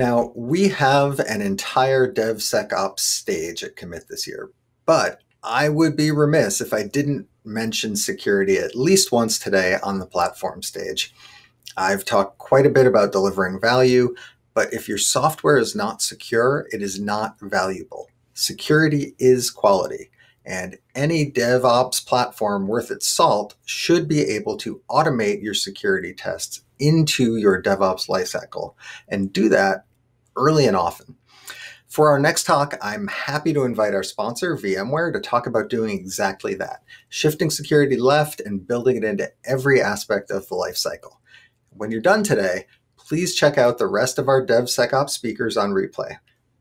Now, we have an entire DevSecOps stage at Commit this year, but I would be remiss if I didn't mention security at least once today on the platform stage. I've talked quite a bit about delivering value, but if your software is not secure, it is not valuable. Security is quality, and any DevOps platform worth its salt should be able to automate your security tests into your DevOps lifecycle and do that early and often. For our next talk, I'm happy to invite our sponsor, VMware, to talk about doing exactly that, shifting security left and building it into every aspect of the lifecycle. When you're done today, please check out the rest of our DevSecOps speakers on replay.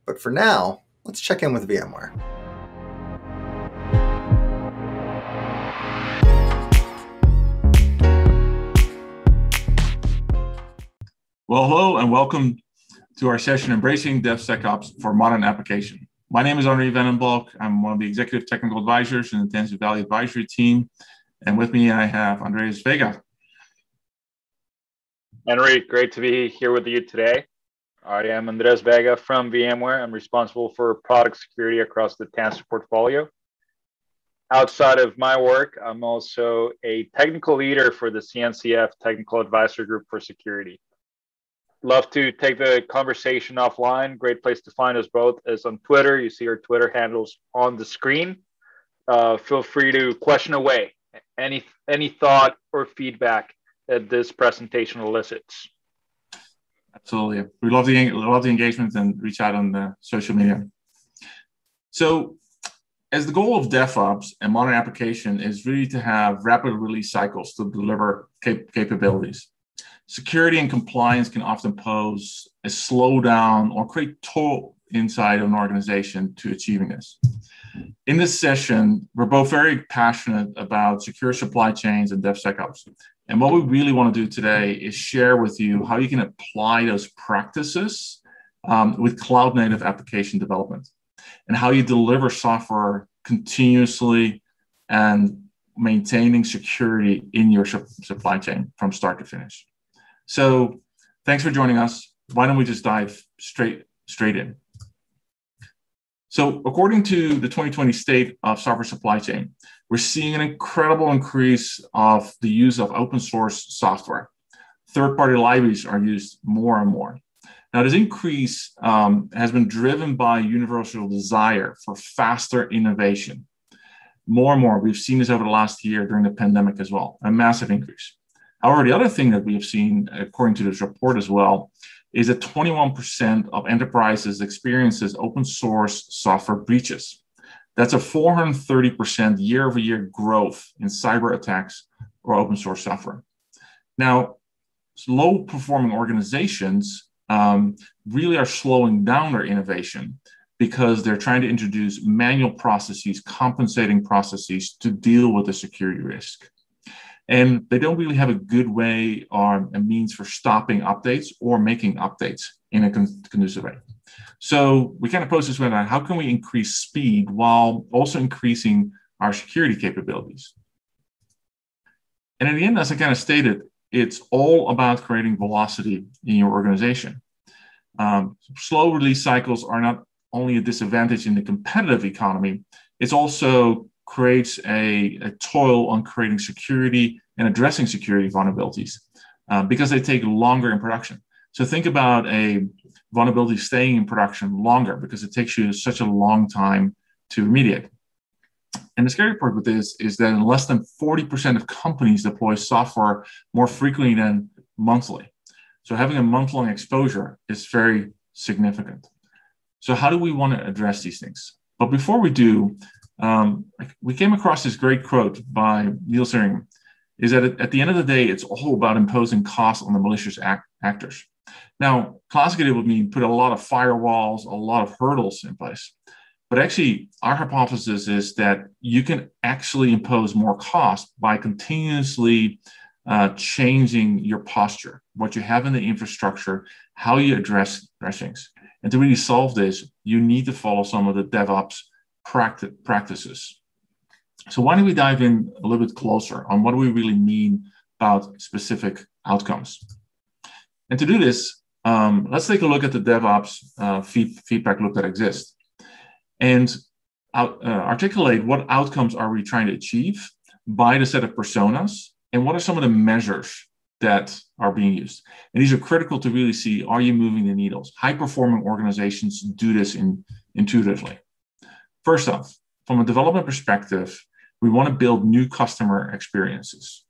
But for now, let's check in with VMware. Well, hello and welcome to our session, Embracing DevSecOps for Modern Application. My name is Henri van den Bulk. I'm one of the executive technical advisors in the Tanzu Valley Advisory Team. And with me, I have Andres Vega. Henri, great to be here with you today. I am Andres Vega from VMware. I'm responsible for product security across the Tanzu portfolio. Outside of my work, I'm also a technical leader for the CNCF Technical Advisory Group for Security love to take the conversation offline. Great place to find us both is on Twitter. You see our Twitter handles on the screen. Uh, feel free to question away any any thought or feedback that this presentation elicits. Absolutely, we love the love the engagement and reach out on the social media. So, as the goal of DevOps and modern application is really to have rapid release cycles to deliver cap- capabilities security and compliance can often pose a slowdown or create toll inside of an organization to achieving this. In this session, we're both very passionate about secure supply chains and DevSecOps. And what we really want to do today is share with you how you can apply those practices um, with cloud native application development and how you deliver software continuously and maintaining security in your supply chain from start to finish. So thanks for joining us. Why don't we just dive straight straight in? So according to the 2020 state of software supply chain, we're seeing an incredible increase of the use of open source software. Third-party libraries are used more and more. Now, this increase um, has been driven by universal desire for faster innovation. More and more, we've seen this over the last year during the pandemic as well, a massive increase. However, the other thing that we have seen, according to this report as well, is that 21% of enterprises experiences open source software breaches. That's a 430% year over year growth in cyber attacks or open source software. Now, low performing organizations um, really are slowing down their innovation because they're trying to introduce manual processes, compensating processes to deal with the security risk and they don't really have a good way or a means for stopping updates or making updates in a conducive way. So we kind of pose this one how can we increase speed while also increasing our security capabilities? And in the end, as I kind of stated, it's all about creating velocity in your organization. Um, slow release cycles are not only a disadvantage in the competitive economy, it's also creates a, a toil on creating security and addressing security vulnerabilities uh, because they take longer in production. So think about a vulnerability staying in production longer because it takes you such a long time to remediate. And the scary part with this is that less than 40% of companies deploy software more frequently than monthly. So having a month long exposure is very significant. So, how do we want to address these things? But before we do, um, we came across this great quote by Neal Ziring, is that at the end of the day, it's all about imposing costs on the malicious act- actors. Now, classically, it would mean put a lot of firewalls, a lot of hurdles in place. But actually, our hypothesis is that you can actually impose more cost by continuously uh, changing your posture, what you have in the infrastructure, how you address, address things. And to really solve this, you need to follow some of the DevOps practice, practices. So why don't we dive in a little bit closer on what do we really mean about specific outcomes? And to do this, um, let's take a look at the DevOps uh, feed, feedback loop that exists and out, uh, articulate what outcomes are we trying to achieve by the set of personas and what are some of the measures that are being used. And these are critical to really see are you moving the needles? High performing organizations do this in, intuitively. First off, from a development perspective, we want to build new customer experiences.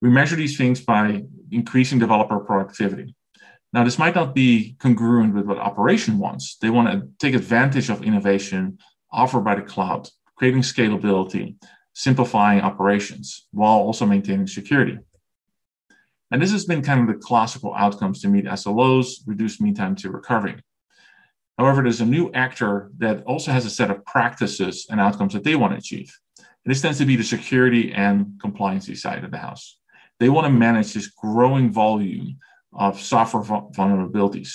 We measure these things by increasing developer productivity. Now, this might not be congruent with what operation wants. They want to take advantage of innovation offered by the cloud, creating scalability, simplifying operations while also maintaining security. And this has been kind of the classical outcomes to meet SLOs, reduce mean time to recovery. However, there's a new actor that also has a set of practices and outcomes that they want to achieve. And this tends to be the security and compliance side of the house. They want to manage this growing volume of software vulnerabilities.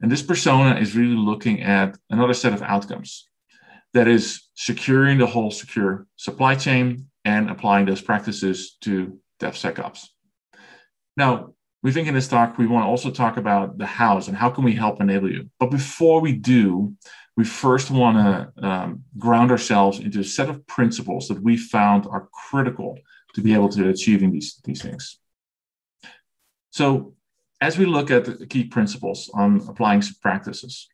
And this persona is really looking at another set of outcomes that is securing the whole secure supply chain and applying those practices to DevSecOps. Now, we think in this talk, we want to also talk about the hows and how can we help enable you. But before we do, we first want to um, ground ourselves into a set of principles that we found are critical to be able to achieving these, these things. So as we look at the key principles on applying practices,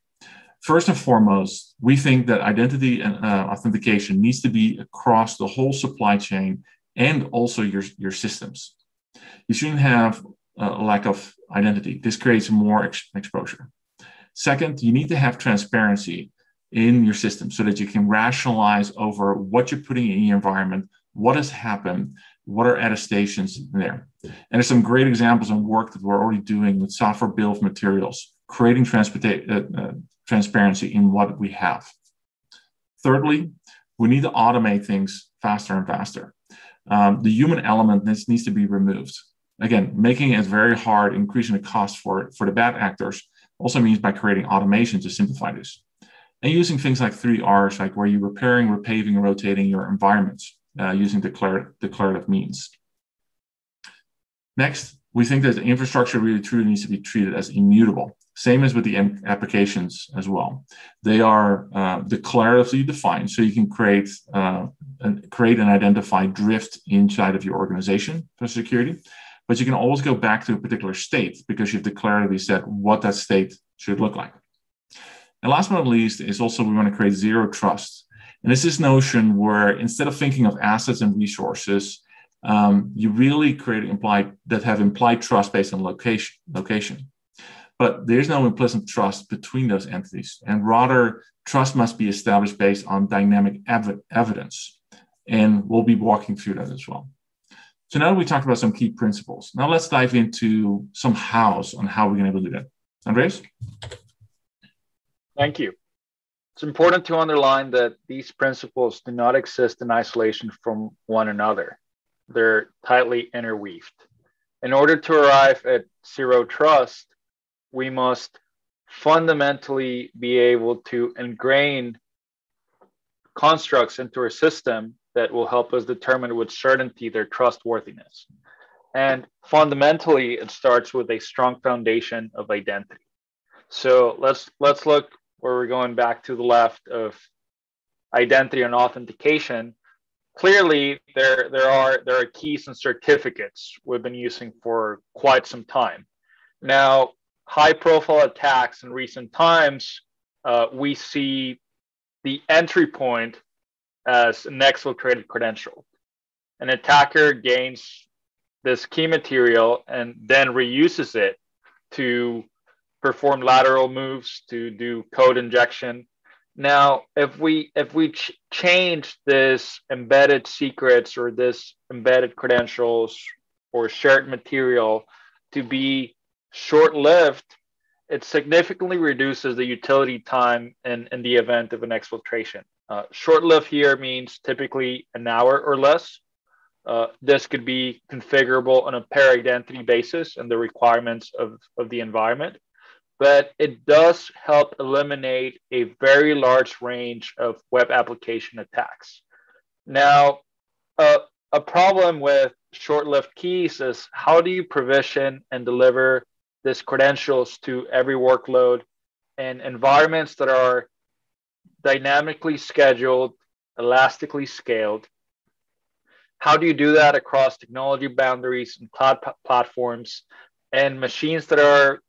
first and foremost, we think that identity and uh, authentication needs to be across the whole supply chain and also your, your systems. You shouldn't have a lack of identity. This creates more ex- exposure. Second, you need to have transparency in your system so that you can rationalize over what you're putting in your environment, what has happened, what are attestations there. And there's some great examples of work that we're already doing with software bill of materials, creating uh, uh, transparency in what we have. Thirdly, we need to automate things faster and faster. Um, the human element needs, needs to be removed. Again, making it very hard, increasing the cost for, for the bad actors also means by creating automation to simplify this. And using things like three R's, like where you're repairing, repaving, rotating your environments uh, using declar- declarative means. Next, we think that the infrastructure really truly needs to be treated as immutable. Same as with the applications as well. They are uh, declaratively defined, so you can create uh, and create and identify drift inside of your organization for security. But you can always go back to a particular state because you've declaratively said what that state should look like. And last but not least is also we want to create zero trust. And it's this notion where instead of thinking of assets and resources, um, you really create implied that have implied trust based on location. Location, but there's no implicit trust between those entities, and rather trust must be established based on dynamic ev- evidence. And we'll be walking through that as well. So now we talked about some key principles. Now let's dive into some hows on how we're going to do that. Andres? Thank you. It's important to underline that these principles do not exist in isolation from one another. They're tightly interweaved. In order to arrive at zero trust, we must fundamentally be able to ingrain constructs into our system that will help us determine with certainty their trustworthiness. And fundamentally, it starts with a strong foundation of identity. So let's let's look where we're going back to the left of identity and authentication, clearly there there are there are keys and certificates we've been using for quite some time. Now, high profile attacks in recent times, uh, we see the entry point Uh, as next will create a credential. An attacker gains this key material and then reuses it to perform lateral moves to do code injection. Now, if we if we ch- change this embedded secrets or this embedded credentials or shared material to be short-lived, it significantly reduces the utility time in, in the event of an exfiltration. Uh, short-lived here means typically an hour or less. Uh, this could be configurable on a pair identity basis and the requirements of, of the environment but it does help eliminate a very large range of web application attacks. Now, uh, a problem with short lived keys is how do you provision and deliver this credentials to every workload in environments that are dynamically scheduled, elastically scaled. How do you do that across technology boundaries and cloud p- platforms and machines that are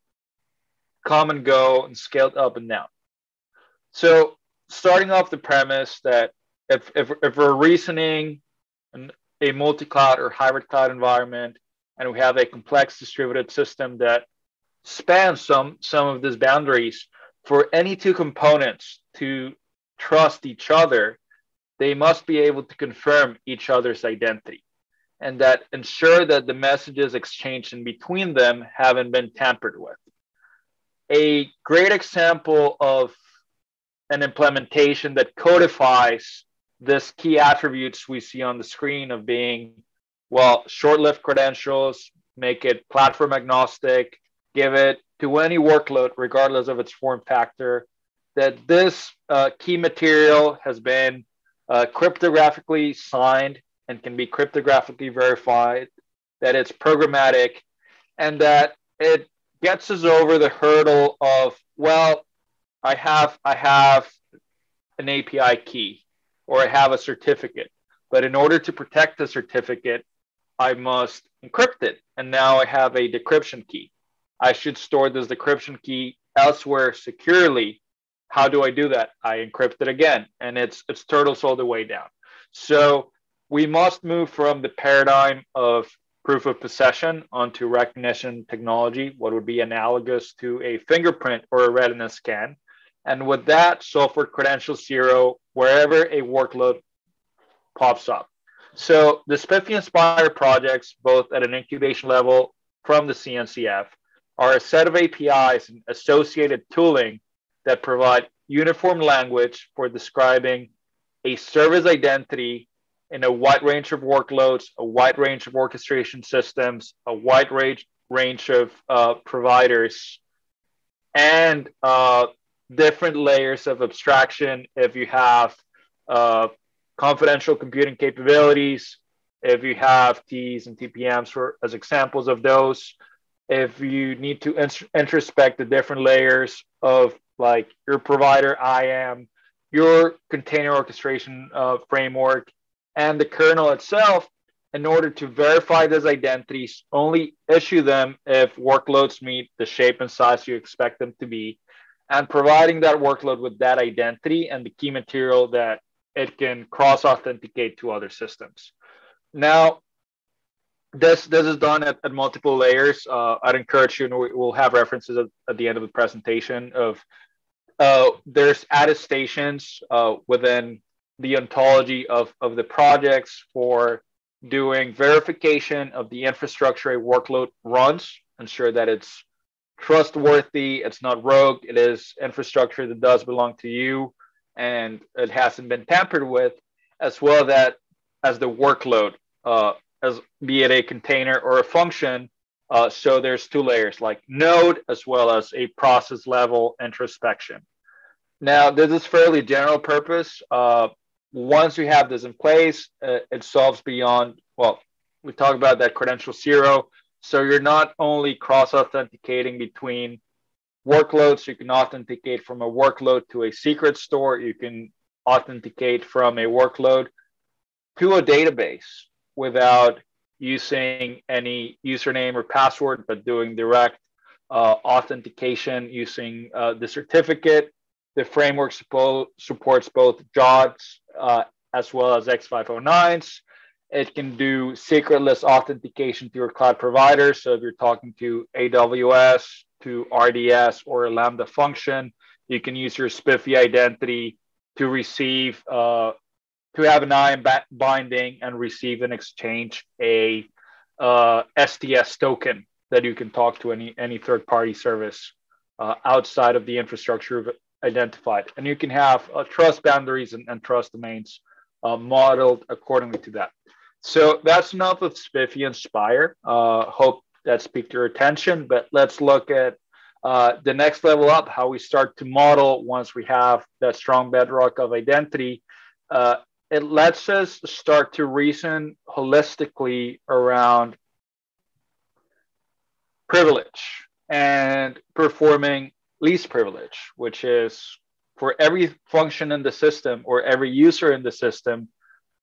come and go and scaled up and down? So, starting off the premise that if, if, if we're reasoning a multi cloud or hybrid cloud environment, and we have a complex distributed system that spans some, some of these boundaries, for any two components to trust each other, they must be able to confirm each other's identity and that ensure that the messages exchanged in between them haven't been tampered with. A great example of an implementation that codifies this key attributes we see on the screen of being well short-lived credentials make it platform agnostic give it to any workload regardless of its form factor that this uh, key material has been uh, cryptographically signed and can be cryptographically verified that it's programmatic and that it gets us over the hurdle of well i have i have an api key or I have a certificate. But in order to protect the certificate, I must encrypt it. And now I have a decryption key. I should store this decryption key elsewhere securely. How do I do that? I encrypt it again, and it's it's turtles all the way down. So we must move from the paradigm of proof of possession onto recognition technology, what would be analogous to a fingerprint or a retina scan. And with that, software credential zero wherever a workload pops up. So the SPIFFE and SPIRE projects, both at an incubation level from the CNCF, are a set of APIs and associated tooling that provide uniform language for describing a service identity in a wide range of workloads, a wide range of orchestration systems, a wide range, range of uh, providers, and uh, different layers of abstraction. If you have uh, confidential computing capabilities, if you have TEEs and TPMs for, as examples of those, if you need to introspect the different layers of like your provider IAM, your container orchestration uh, framework, and the kernel itself, in order to verify those identities, only issue them if workloads meet the shape and size you expect them to be and providing that workload with that identity and the key material that it can cross authenticate to other systems. Now, this this is done at, at multiple layers. Uh, I'd encourage you, and we'll have references at, at the end of the presentation of uh, there's attestations uh, within the ontology of, of the projects for doing verification of the infrastructure a workload runs, ensure that it's trustworthy. It's not rogue. It is infrastructure that does belong to you, and it hasn't been tampered with, as well that as the workload, uh, as be it a container or a function. Uh, so there's two layers, like node as well as a process level introspection. Now this is fairly general purpose. Uh, once we have this in place, uh, it solves beyond. Well, we talk about that credential zero so you're not only cross authenticating between workloads, you can authenticate from a workload to a secret store, you can authenticate from a workload to a database without using any username or password, but doing direct uh, authentication using uh, the certificate. The framework suppo- supports both JWTs uh, as well as X509s. It can do secretless authentication to your cloud provider. So if you're talking to AWS, to RDS or a Lambda function, you can use your SPIFFE identity to receive, uh, to have an IAM binding and receive and exchange a uh, STS token that you can talk to any, any third party service uh, outside of the infrastructure identified. And you can have uh, trust boundaries and, and trust domains uh, modeled accordingly to that. So that's enough of SPIFFE and SPIRE. Uh, hope that piqued your attention, but let's look at uh, the next level up, how we start to model once we have that strong bedrock of identity. Uh, it lets us start to reason holistically around privilege and performing least privilege, which is for every function in the system or every user in the system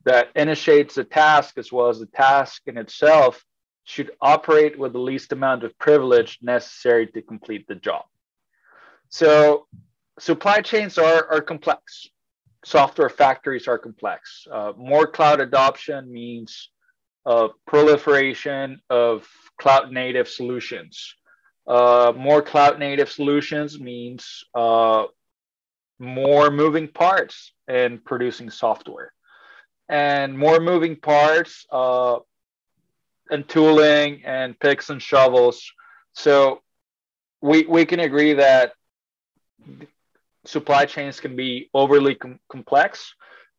that initiates a task as well as the task in itself should operate with the least amount of privilege necessary to complete the job. So supply chains are, are complex. Software factories are complex. Uh, more cloud adoption means uh, proliferation of cloud native solutions. Uh, more cloud native solutions means uh, more moving parts in producing software and more moving parts uh, and tooling and picks and shovels. So we, we can agree that supply chains can be overly com- complex,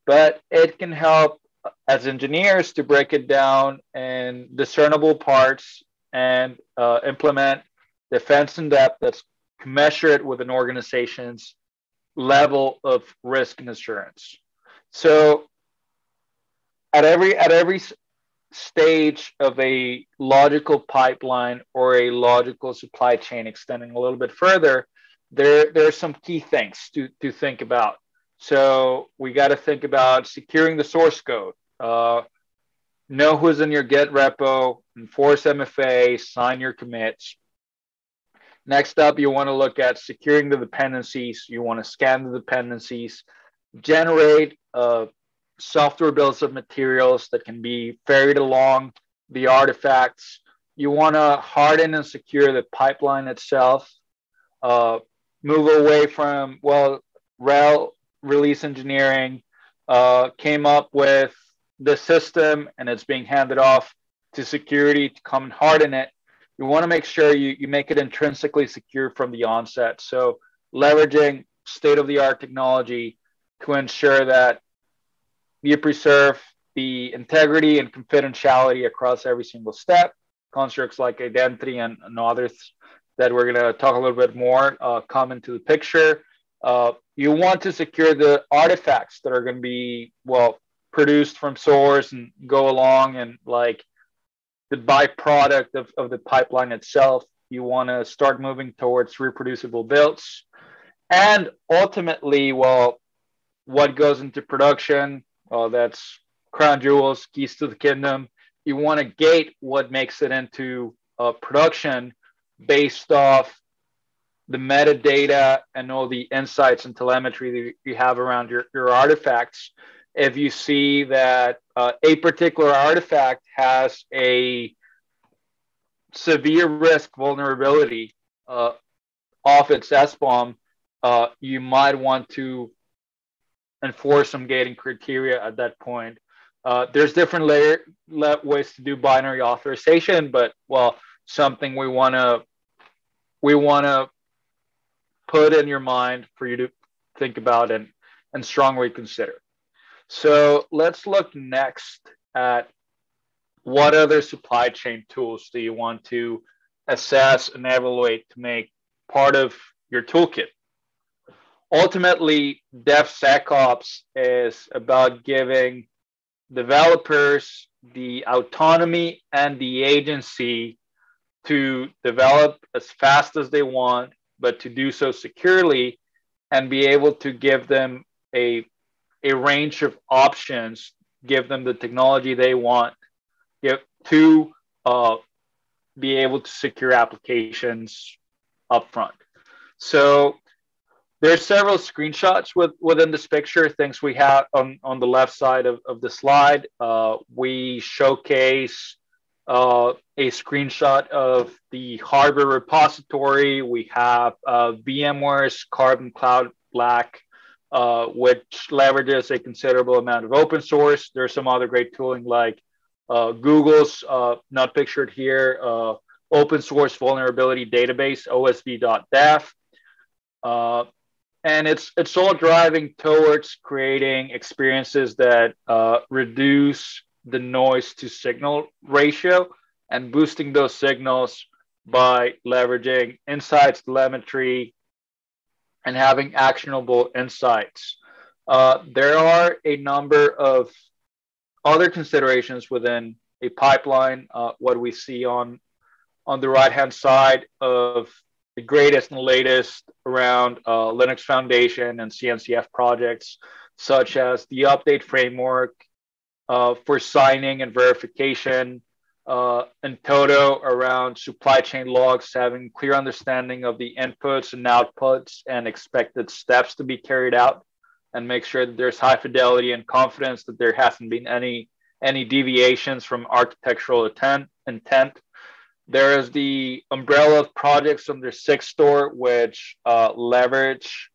but it can help as engineers to break it down in discernible parts and uh, implement defense in depth that's commensurate with an organization's level of risk and assurance. So at every at every stage of a logical pipeline or a logical supply chain extending a little bit further, there there are some key things to to think about. So we got to think about securing the source code. Uh, know who's in your Git repo, enforce MFA, sign your commits. Next up, you want to look at securing the dependencies. You want to scan the dependencies, generate uh, software builds of materials that can be ferried along the artifacts. You want to harden and secure the pipeline itself. Uh, move away from, well, RHEL release engineering uh, came up with the system and it's being handed off to security to come and harden it. You want to make sure you, you make it intrinsically secure from the onset. So, leveraging state of the art technology to ensure that you preserve the integrity and confidentiality across every single step. Constructs like identity and, and others that we're going to talk a little bit more uh, come into the picture. Uh, you want to secure the artifacts that are going to be, well, produced from source and go along and like the byproduct of, of the pipeline itself. You want to start moving towards reproducible builds. And ultimately, well, what goes into production, uh, that's crown jewels, keys to the kingdom. You want to gate what makes it into uh, production based off the metadata and all the insights and telemetry that you have around your, your artifacts. If you see that uh, a particular artifact has a severe risk vulnerability uh, off its SBOM, uh, you might want to enforce some gating criteria at that point. Uh, there's different layer ways to do binary authorization, but well, something we want to we want to put in your mind for you to think about and and strongly consider. So let's look next at what other supply chain tools do you want to assess and evaluate to make part of your toolkit ultimately DevSecOps is about giving developers the autonomy and the agency to develop as fast as they want, but to do so securely and be able to give them a, a range of options, give them the technology they want give, to uh, be able to secure applications upfront. So there's several screenshots with, within this picture, things we have on, on the left side of, of the slide. Uh, we showcase uh, a screenshot of the Harbor repository. We have uh, VMware's Carbon Cloud Black, uh, which leverages a considerable amount of open source. There's some other great tooling like uh, Google's, uh, not pictured here, open source vulnerability database, osv.dev. Uh, and it's it's all driving towards creating experiences that uh, reduce the noise to signal ratio and boosting those signals by leveraging insights telemetry and having actionable insights. Uh, there are a number of other considerations within a pipeline uh, what we see on on the right hand side of the greatest and latest around uh, Linux Foundation and CNCF projects, such as the update framework uh, for signing and verification, uh, in-toto around supply chain logs, having clear understanding of the inputs and outputs and expected steps to be carried out, and make sure that there's high fidelity and confidence that there hasn't been any any deviations from architectural intent. intent. There is the umbrella of projects under SigStore, which uh, leverage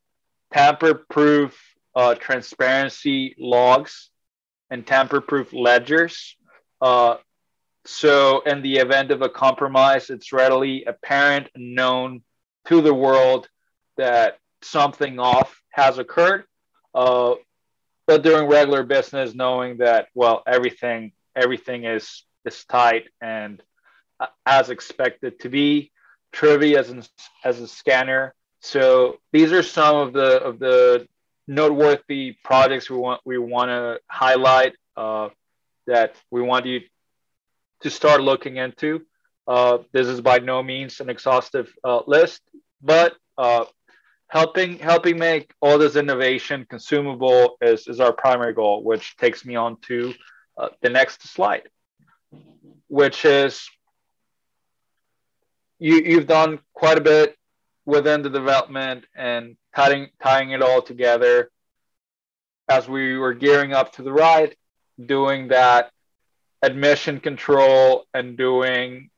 tamper-proof uh, transparency logs and tamper-proof ledgers. Uh, so, in the event of a compromise, it's readily apparent and known to the world that something off has occurred. Uh, but during regular business, knowing that well, everything everything is is tight and uh, as expected to be. Trivy as an, as a scanner. So these are some of the of the noteworthy projects we want we want to highlight uh, that we want you to start looking into. Uh, this is by no means an exhaustive uh, list, but uh, helping helping make all this innovation consumable is, is our primary goal, which takes me on to uh, the next slide, which is you, you've done quite a bit within the development and tying, tying it all together as we were gearing up to the ride, doing that admission control and doing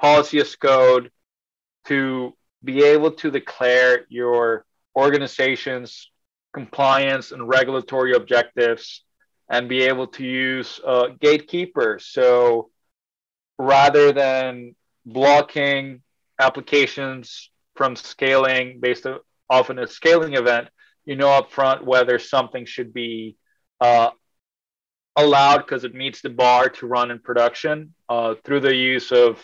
policy as code to be able to declare your organization's compliance and regulatory objectives and be able to use uh, gatekeeper. So rather than blocking applications from scaling based off in a scaling event, you know up front whether something should be uh, allowed because it meets the bar to run in production uh, through the use of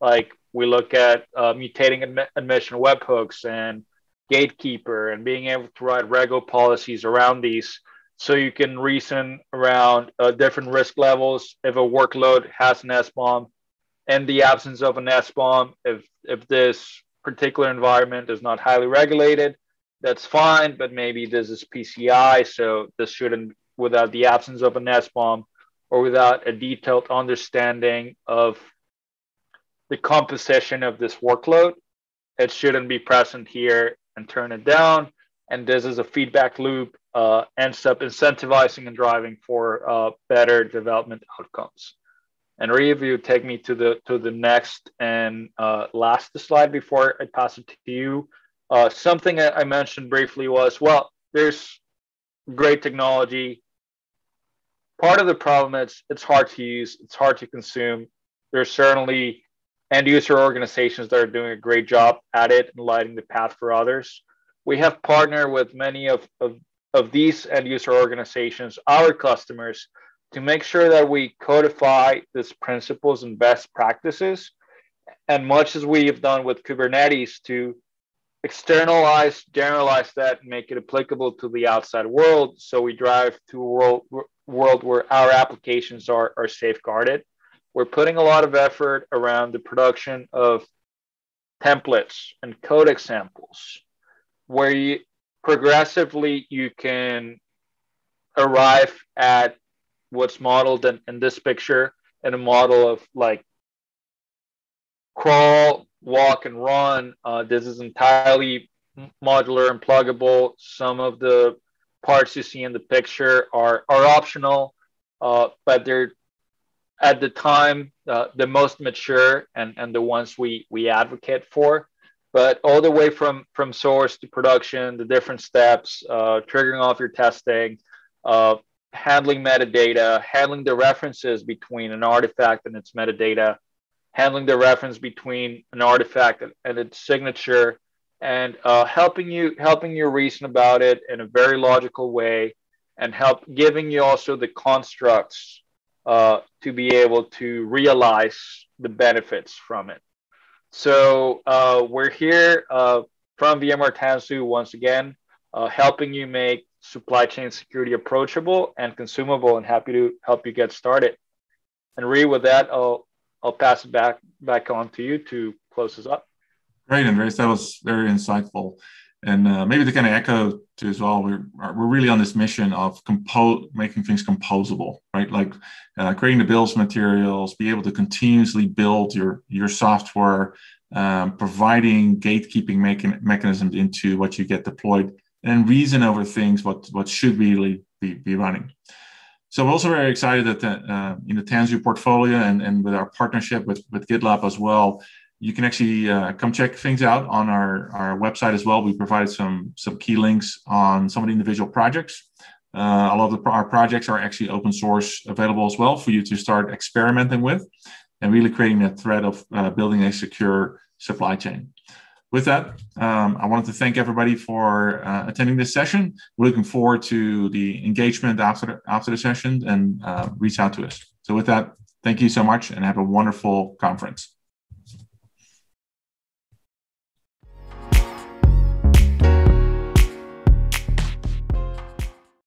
like we look at uh, mutating admi- admission webhooks and gatekeeper and being able to write rego policies around these. So you can reason around uh, different risk levels if a workload has an SBOM and the absence of an SBOM if if this particular environment is not highly regulated that's fine but maybe this is PCI so this shouldn't without the absence of an SBOM or without a detailed understanding of the composition of this workload. It shouldn't be present here and turn it down. And this is a feedback loop, uh, ends up incentivizing and driving for uh, better development outcomes. Henri, if you take me to the to the next and uh, last slide before I pass it to you. Uh, something I mentioned briefly was well, there's great technology. Part of the problem is it's hard to use, it's hard to consume. There's certainly end user organizations that are doing a great job at it and lighting the path for others. We have partnered with many of, of, of these end user organizations, our customers, to make sure that we codify these principles and best practices. And much as we have done with Kubernetes to externalize, generalize that, and make it applicable to the outside world. So we drive to a world, world where our applications are, are safeguarded we're putting a lot of effort around the production of templates and code examples where you progressively you can arrive at what's modeled in, in this picture in a model of like crawl walk and run. Uh, this is entirely modular and pluggable. Some of the parts you see in the picture are are optional uh, but they're at the time uh, the most mature and, and the ones we, we advocate for. But all the way from from source to production the different steps uh, triggering off your testing uh, handling metadata handling the references between an artifact and its metadata handling the reference between an artifact and, its signature and uh, helping you helping you reason about it in a very logical way and help giving you also the constructs uh, to be able to realize the benefits from it. So uh, we're here uh, from VMware Tanzu once again, uh, helping you make supply chain security approachable and consumable and happy to help you get started. Henri, with that, I'll I'll pass it back back on to you to close us up. Great, Andres. That was very insightful. And uh, maybe to kind of echo to as well, we're, we're really on this mission of compose, making things composable, right? Like uh, creating the bills materials, be able to continuously build your, your software, um, providing gatekeeping mecha- mechanisms into what you get deployed, and reason over things what, what should really be, be running. So we're also very excited that the, uh, in the Tanzu portfolio and, and with our partnership with, with GitLab as well, you can actually uh, come check things out on our, our website as well. We provided some some key links on some of the individual projects. Uh, a lot of the, our projects are actually open source available as well for you to start experimenting with and really creating that thread of uh, building a secure supply chain. With that, um, I wanted to thank everybody for uh, attending this session. We're looking forward to the engagement after after the session and uh, reach out to us. So with that, thank you so much and have a wonderful conference.